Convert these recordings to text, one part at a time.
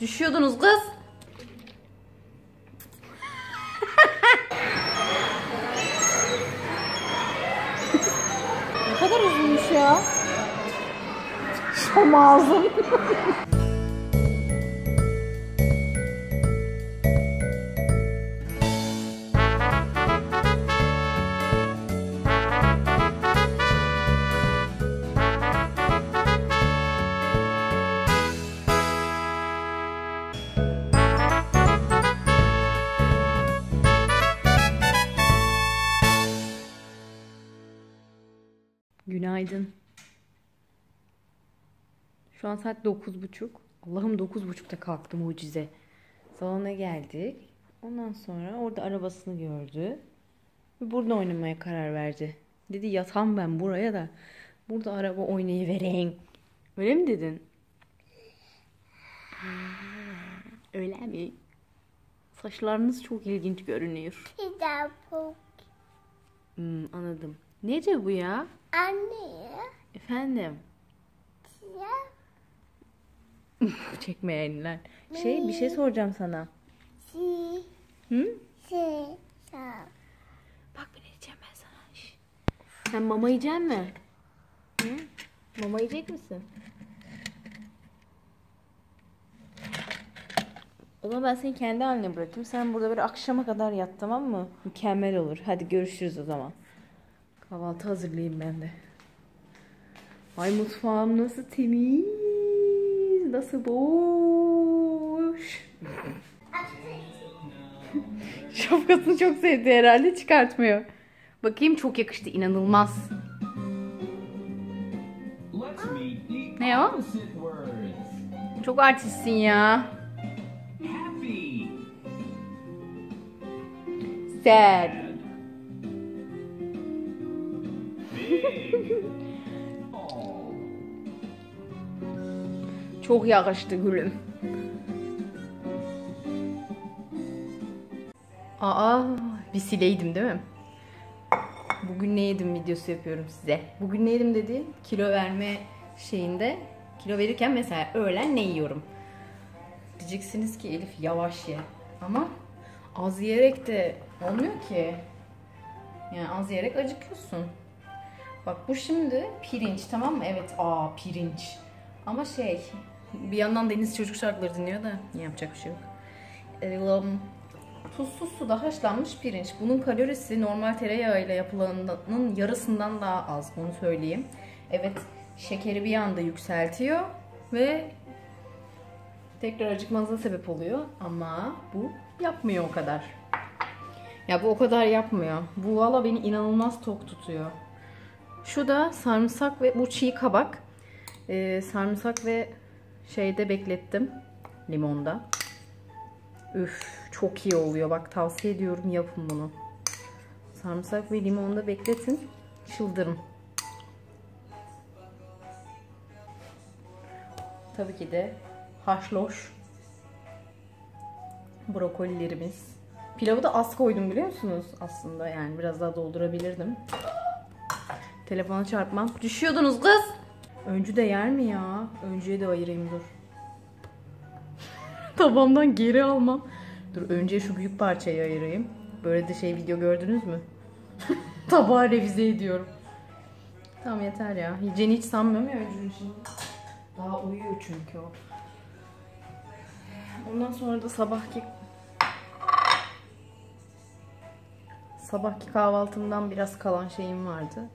Düşüyordunuz kız. ne kadar uzunmuş ya. Şam ağzım. Günaydın. Şu an saat 9.30. Allah'ım 9.30'da kalktı mucize. Salona geldik. Ondan sonra orada arabasını gördü. Ve burada oynamaya karar verdi. Dedi yatam ben buraya da. Burada araba oynayıvereyim. Öyle mi dedin? Öyle mi? Saçlarınız çok ilginç görünüyor. Hmm, anladım. Nece bu ya? Anne. Efendim? Ya. Çekmeyenler. Şey bir şey soracağım sana. Si. Hı? Si. Bak ne diyeceğim ben sana. Şş. Sen mama yiyecek mi? Hı? Mama yiyecek misin? O zaman ben seni kendi haline bırakayım. Sen burada böyle akşama kadar yat tamam mı? Mükemmel olur. Hadi görüşürüz o zaman. Kahvaltı hazırlayayım ben de. Ay mutfağım nasıl temiz. Nasıl boş. Şapkasını çok sevdi herhalde çıkartmıyor. Bakayım çok yakıştı inanılmaz. Ne o? Çok artistsin ya. Sad. Çok yakıştı gülüm. Aa, bir sileydim değil mi? Bugün ne yedim videosu yapıyorum size. Bugün ne yedim dediğim kilo verme şeyinde kilo verirken mesela öğlen ne yiyorum? Diyeceksiniz ki Elif yavaş ye. Ama az yiyerek de olmuyor ki. Yani az yiyerek acıkıyorsun. Bak bu şimdi pirinç tamam mı? Evet aa pirinç. Ama şey bir yandan Deniz çocuk şarkıları dinliyor da yapacak bir şey yok. Ee, tuzsuz suda haşlanmış pirinç. Bunun kalorisi normal tereyağı ile yapılanın yarısından daha az onu söyleyeyim. Evet şekeri bir anda yükseltiyor ve tekrar acıkmanıza sebep oluyor ama bu yapmıyor o kadar. Ya bu o kadar yapmıyor. Bu valla beni inanılmaz tok tutuyor. Şu da sarımsak ve bu çiğ kabak. Ee, sarımsak ve şeyde beklettim. Limonda. Üf çok iyi oluyor. Bak tavsiye ediyorum yapın bunu. Sarımsak ve limonda bekletin. Çıldırın. Tabii ki de haşloş brokolilerimiz. Pilavı da az koydum biliyor musunuz? Aslında yani biraz daha doldurabilirdim. Telefona çarpmam. Düşüyordunuz kız. Öncü de yer mi ya? Öncüye de ayırayım dur. Tabamdan geri almam. Dur önce şu büyük parçayı ayırayım. Böyle de şey video gördünüz mü? Tabağı revize ediyorum. Tamam yeter ya. Yiyeceğini hiç sanmıyorum ya öncünün şimdi. Daha uyuyor çünkü o. Ondan sonra da sabahki sabahki kahvaltımdan biraz kalan şeyim vardı.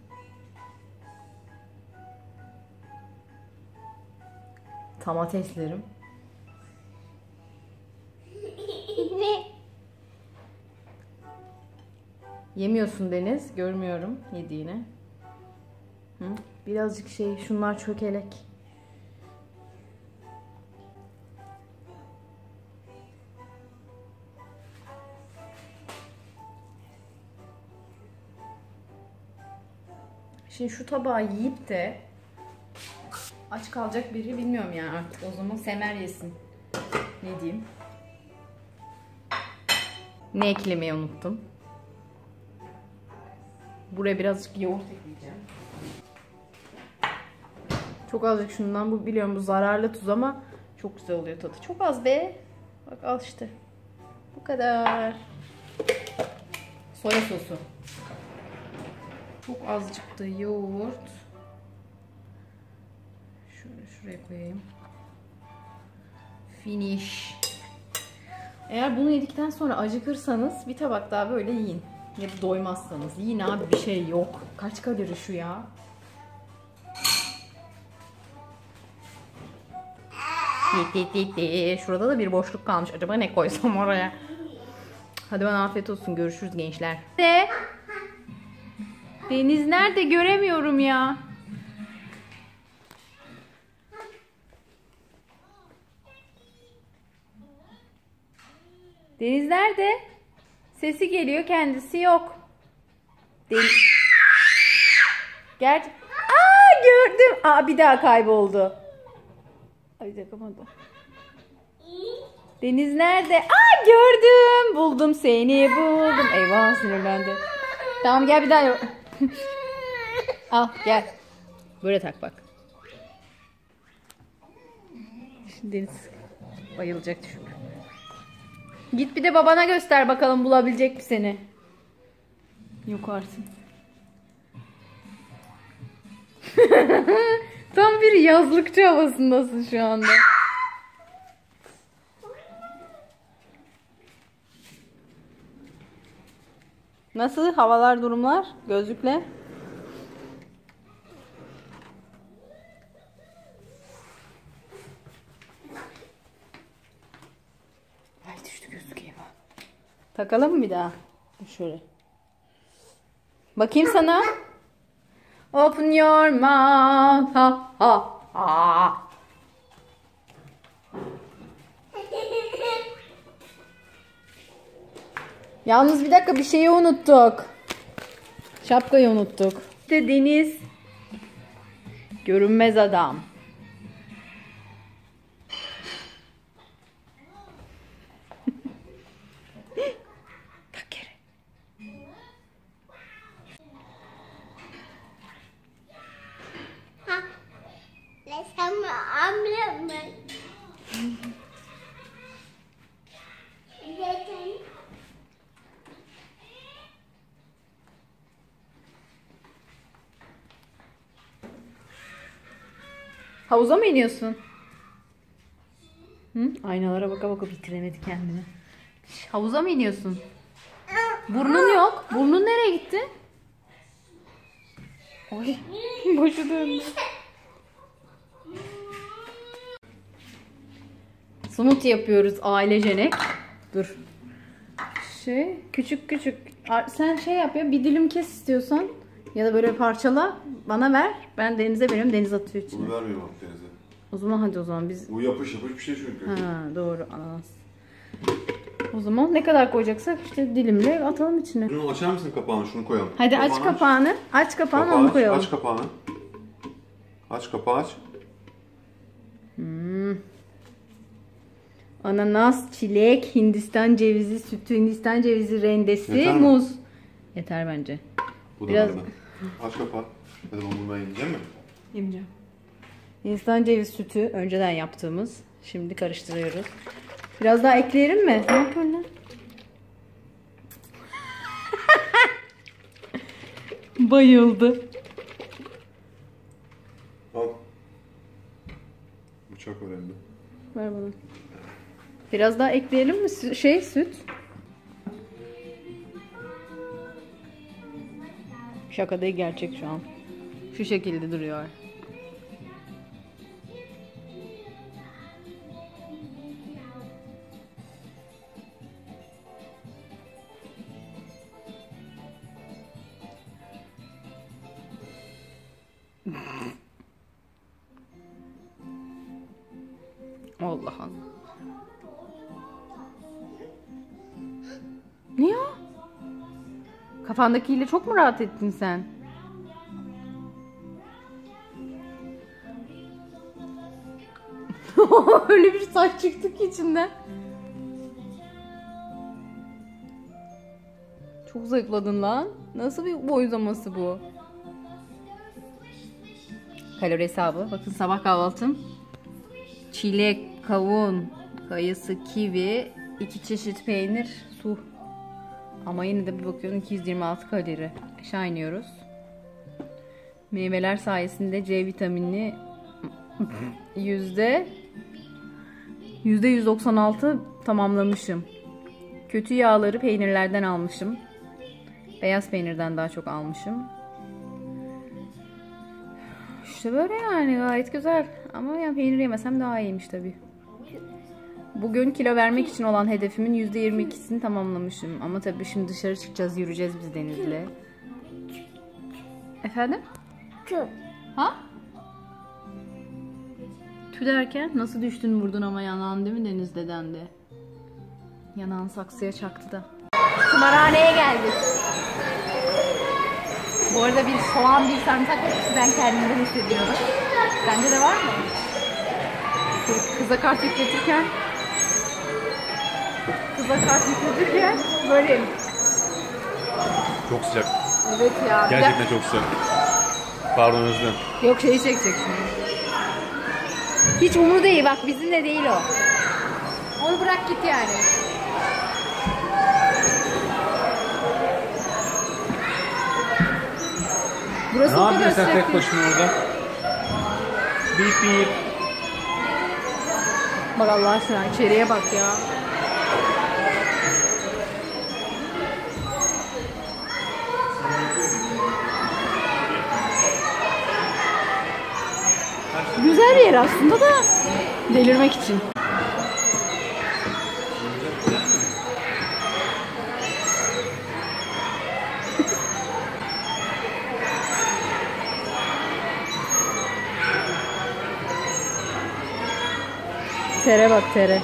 Domateslerim. Yemiyorsun Deniz. Görmüyorum yediğini. Hı? Birazcık şey şunlar çökelek. Şimdi şu tabağı yiyip de aç kalacak biri bilmiyorum yani artık. O zaman semer yesin. Ne diyeyim? Ne eklemeyi unuttum. Buraya birazcık yoğurt ekleyeceğim. Çok azıcık şundan bu biliyorum bu zararlı tuz ama Çok güzel oluyor tadı. Çok az be. Bak al işte. Bu kadar. Soya sosu. Çok azıcık da yoğurt. Şöyle şuraya koyayım. Finish. Eğer bunu yedikten sonra acıkırsanız bir tabak daha böyle yiyin. Ya da doymazsanız. Yiyin abi bir şey yok. Kaç kalori şu ya? Şurada da bir boşluk kalmış. Acaba ne koysam oraya? Hadi bana afiyet olsun. Görüşürüz gençler. De. Deniz nerede? Göremiyorum ya. Deniz nerede? Sesi geliyor kendisi yok. Deniz. Gerçi... Aa gördüm. Aa bir daha kayboldu. Ay yapamadım. Deniz nerede? Aa gördüm. Buldum seni buldum. Eyvah sinirlendi. Tamam gel bir daha. Al gel. Böyle tak bak. Şimdi Deniz bayılacak çünkü. Git bir de babana göster bakalım bulabilecek mi seni. Yok artık. Tam bir yazlıkçı havasındasın şu anda. Nasıl havalar durumlar gözlükle? Ay düştü gözlük eyvah. Takalım mı bir daha? Şöyle. Bakayım sana. Open your mouth. Ha ha ha. Yalnız bir dakika bir şeyi unuttuk. Şapkayı unuttuk. İşte Deniz. Görünmez adam. Havuza mı iniyorsun? Hı? Aynalara baka baka bitiremedi kendini. Havuza mı iniyorsun? Burnun yok. Burnun nereye gitti? Oy. Başı döndü. Smoothie yapıyoruz ailecenek. Dur. Şey küçük küçük. Sen şey yap ya bir dilim kes istiyorsan. Ya da böyle parçala bana ver. Ben Deniz'e veriyorum. Deniz atıyor içine. Bunu vermiyorum Akdeniz'e. O zaman hadi o zaman biz... Bu yapış yapış bir şey çünkü. Ha doğru ananas. O zaman ne kadar koyacaksak işte dilimle atalım içine. Şunu açar mısın kapağını? Şunu koyalım. Hadi aç Kapağını kapağını. Aç kapağını Kapağı onu aç, koyalım. Aç kapağını. Aç kapağı aç. Ananas, çilek, Hindistan cevizi sütü, Hindistan cevizi rendesi, Yeter mi? muz. Yeter bence. Bu Biraz- da bende. Aç kapağı. Hadi bunu ben yiyeceğim mi? Yemeyeceğim. Hindistan ceviz sütü önceden yaptığımız. Şimdi karıştırıyoruz. Biraz daha ekleyelim mi? Ne yapıyorsun lan? Bayıldı. Al. Bıçak önemli. Ver bana. Biraz daha ekleyelim mi? Sü- Şey süt. Şaka değil gerçek şu an. Şu şekilde duruyor. Allah Allah. Ne ya? Kafandakiyle çok mu rahat ettin sen? Öyle bir saç çıktı ki içinden. Çok zayıfladın lan. Nasıl bir boy uzaması bu? Kalori hesabı. Bakın sabah kahvaltım. Çilek, kavun, kayısı, kivi, iki çeşit peynir, su. Ama yine de bir bakıyorum 226 kalori. Aşağı iniyoruz. Meyveler sayesinde C vitamini yüzde yüzde 196 tamamlamışım. Kötü yağları peynirlerden almışım. Beyaz peynirden daha çok almışım. İşte böyle yani gayet güzel. Ama yani peynir yemesem daha iyiymiş tabii. Bugün kilo vermek için olan hedefimin %22'sini tamamlamışım. Ama tabii şimdi dışarı çıkacağız, yürüyeceğiz biz Deniz'le. Efendim? Tüm. Ha? Tü derken nasıl düştün vurdun ama yanağın değil mi Deniz deden de? Yanağın saksıya çaktı da. Kumarhaneye geldik. Bu arada bir soğan, bir sarımsak kokusu ben kendimden hissediyorum. Sende de var mı? Kıza kart yükletirken Kıza kart yükletirken böyleyim. Çok sıcak. Evet ya. Gerçekten çok sıcak. Pardon özlem. Yok şeyi çekecek şimdi. Hiç umur değil bak bizimle değil o. Onu bırak git yani. Burası o kadar sıcak değil. başına orada? Bip bip. Bak Allah aşkına içeriye bak ya. Bir yer aslında da delirmek için. Tere bak tere.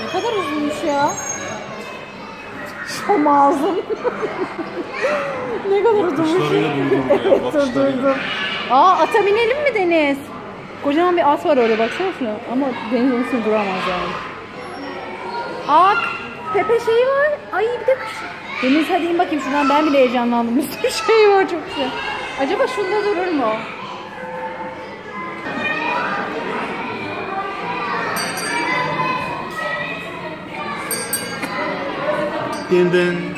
Ne kadar uzunmuş ya. Şam ağzım. ne kadar. Bakışlarıyla duydum ya, evet bakışlarıyla. duydum. Aa ata binelim mi Deniz? Kocaman bir at var orada baksana şuna. Ama Deniz onun üstünde duramaz yani. Aa Pepe şeyi var. Ay bir de kuş. Deniz hadi in bakayım şuradan ben bile heyecanlandım. Bir sürü şey var çok güzel. Acaba şunda durur mu? And then.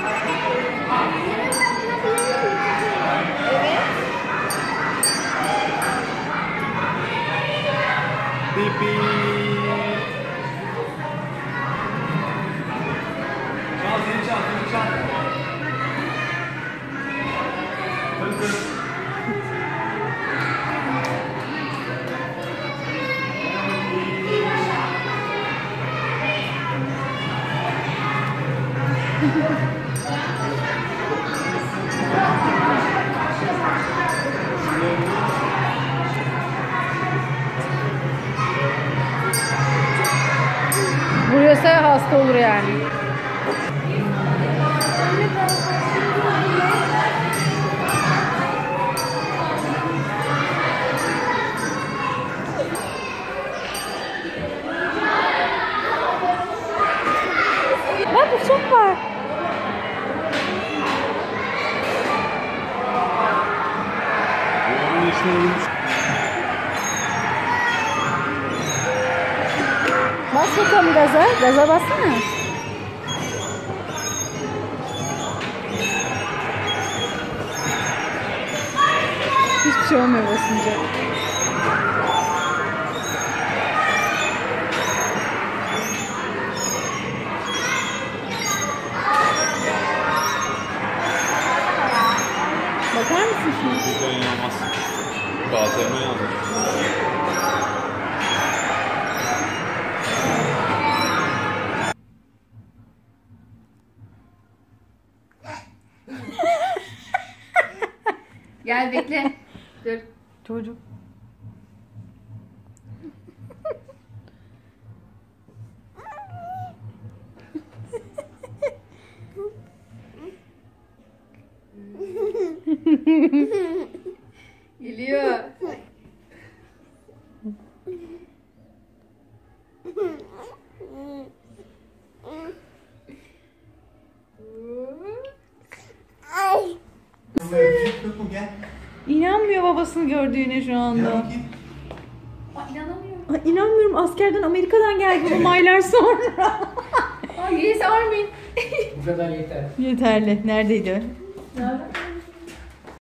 Vuruyorsa hasta olur yani. Bas bakalım gaza. Gaza bassana. Hiçbir şey olmuyor basınca. Bakar mısın şuna? Burada inanılmaz. KTM yazmış. Gel bekle. Dur. Çocuk. Gel? İnanmıyor babasını gördüğüne şu anda. Aa, inanamıyorum. Ay, inanmıyorum askerden Amerika'dan geldi bu aylar sonra. Ay yes Armin. Bu kadar yeter. Yeterli. Neredeydi?